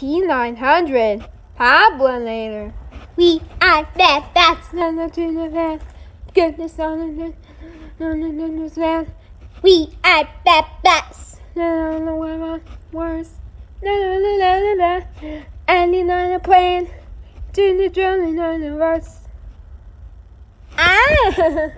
T900. Pablo later. We are bad bots. No, no, to the bad. Goodness on the no, no, no, no, bad. We are bad bots. No, no, no, no, worse. No, no, no, no, no, no. Andy on a plane. Doing the drilling on the verse. Ah!